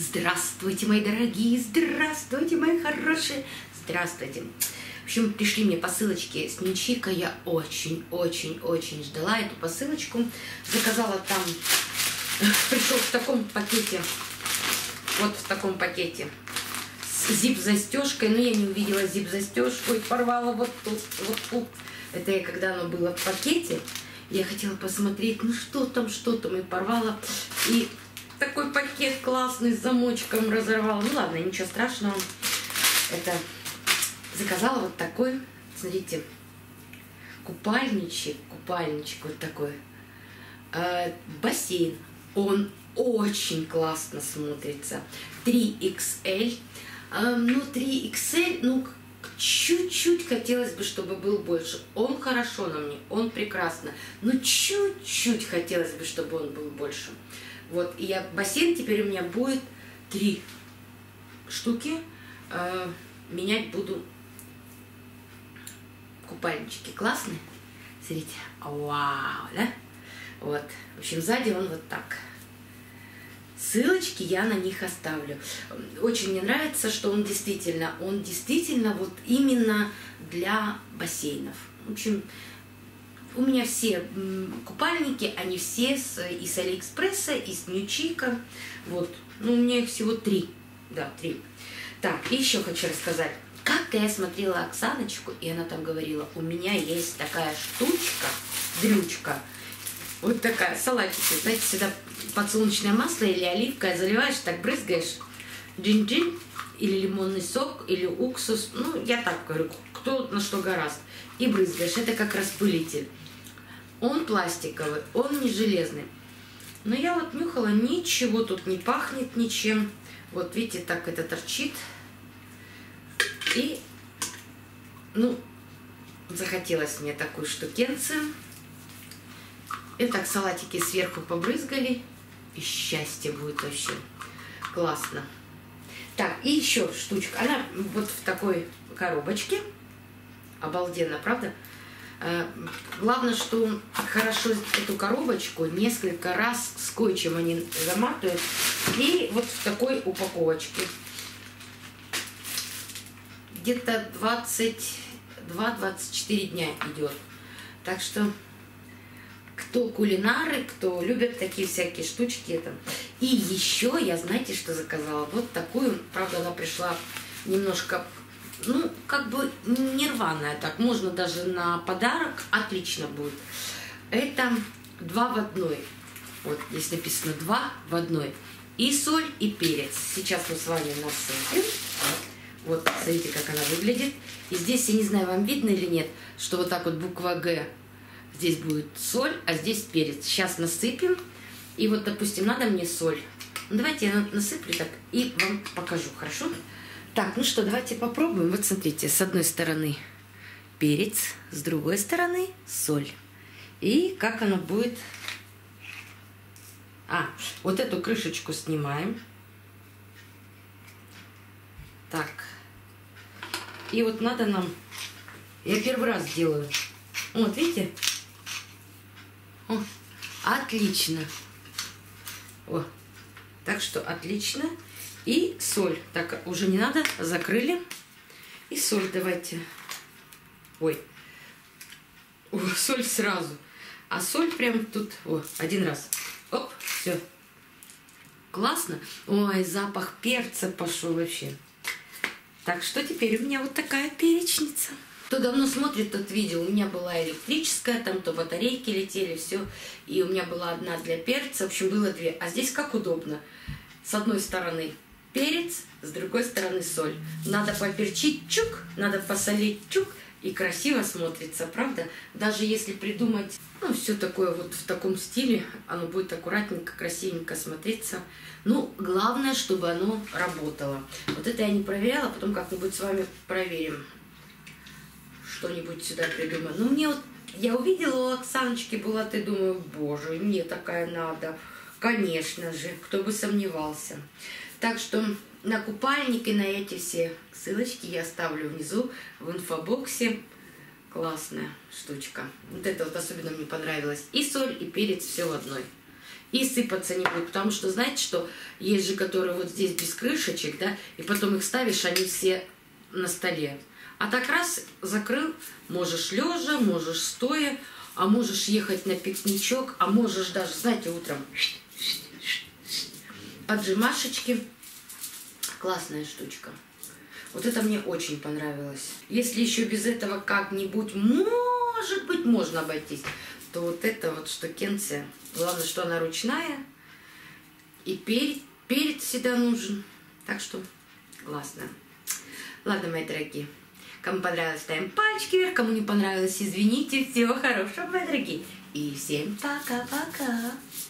Здравствуйте, мои дорогие, здравствуйте, мои хорошие, здравствуйте. В общем, пришли мне посылочки с Ничика. Я очень-очень-очень ждала эту посылочку. Заказала там, пришел в таком пакете, вот в таком пакете с зип-застежкой. Но я не увидела зип-застежку и порвала вот тут, вот тут. Это я когда оно было в пакете. Я хотела посмотреть, ну что там, что там, и порвала. И такой пакет классный с замочком разорвала. Ну ладно, ничего страшного. Это заказала вот такой, смотрите, купальничек, купальничек вот такой. Э, бассейн. Он очень классно смотрится. 3XL. Э, ну, 3XL, ну, чуть-чуть хотелось бы, чтобы был больше. Он хорошо на мне, он прекрасно. Но чуть-чуть хотелось бы, чтобы он был больше. Вот, и я, бассейн теперь у меня будет три штуки. Э, менять буду купальнички. Классные? Смотрите. Вау, да? Вот. В общем, сзади он вот так. Ссылочки я на них оставлю. Очень мне нравится, что он действительно, он действительно вот именно для бассейнов. В общем, у меня все купальники, они все с, и Алиэкспресса, и с. Вот. Ну, у меня их всего три. Да, три. Так, и еще хочу рассказать. Как-то я смотрела Оксаночку, и она там говорила, у меня есть такая штучка, дрючка, вот такая, салатики, знаете, сюда подсолнечное масло или оливка заливаешь, так брызгаешь, джин-джин, или лимонный сок, или уксус, ну, я так говорю, кто на что гораст, и брызгаешь, это как распылитель. Он пластиковый, он не железный. Но я вот нюхала, ничего тут не пахнет ничем. Вот видите, так это торчит. И, ну, захотелось мне такую штукенцию. И так салатики сверху побрызгали. И счастье будет вообще. Классно. Так, и еще штучка. Она вот в такой коробочке. Обалденно, правда? Э, главное, что хорошо эту коробочку несколько раз скотчем они заматывают. И вот в такой упаковочке. Где-то 22-24 дня идет. Так что кто кулинары, кто любят такие всякие штучки. Это. И еще я, знаете, что заказала? Вот такую, правда, она пришла немножко ну, как бы нерваная так, можно даже на подарок, отлично будет. Это два в одной. Вот здесь написано два в одной. И соль, и перец. Сейчас мы с вами насыпем. Вот, смотрите, как она выглядит. И здесь, я не знаю, вам видно или нет, что вот так вот буква Г. Здесь будет соль, а здесь перец. Сейчас насыпем. И вот, допустим, надо мне соль. Ну, давайте я насыплю так и вам покажу, хорошо? Так, ну что, давайте попробуем. Вот смотрите, с одной стороны перец, с другой стороны соль. И как оно будет... А, вот эту крышечку снимаем. Так. И вот надо нам... Я первый раз делаю. Вот, видите? О, отлично. О, так что отлично. И соль. Так, уже не надо, закрыли. И соль давайте. Ой. О, соль сразу. А соль прям тут, о, один раз. Оп, все. Классно. Ой, запах перца пошел вообще. Так что теперь у меня вот такая перечница. Кто давно смотрит тот видео, у меня была электрическая, там то батарейки летели, все. И у меня была одна для перца, в общем, было две. А здесь как удобно. С одной стороны перец, с другой стороны соль. Надо поперчить чук, надо посолить чук, и красиво смотрится, правда? Даже если придумать, ну, все такое вот в таком стиле, оно будет аккуратненько, красивенько смотреться. Ну, главное, чтобы оно работало. Вот это я не проверяла, потом как-нибудь с вами проверим. Что-нибудь сюда придумаем. Ну, мне вот, я увидела у Оксаночки была, ты думаю, боже, мне такая надо. Конечно же, кто бы сомневался. Так что на купальник и на эти все ссылочки я оставлю внизу в инфобоксе. Классная штучка. Вот это вот особенно мне понравилось. И соль, и перец все в одной. и сыпаться не будет. Потому что, знаете, что есть же, которые вот здесь без крышечек, да, и потом их ставишь, они все на столе. А так раз закрыл, можешь лежа, можешь стоя, а можешь ехать на пикничок, а можешь даже, знаете, утром отжимашечки. Классная штучка. Вот это мне очень понравилось. Если еще без этого как-нибудь, может быть, можно обойтись, то вот это вот штукенция. Главное, что она ручная. И перец, перец всегда нужен. Так что классно. Ладно, мои дорогие. Кому понравилось, ставим пальчики вверх. Кому не понравилось, извините. Всего хорошего, мои дорогие. И всем пока-пока.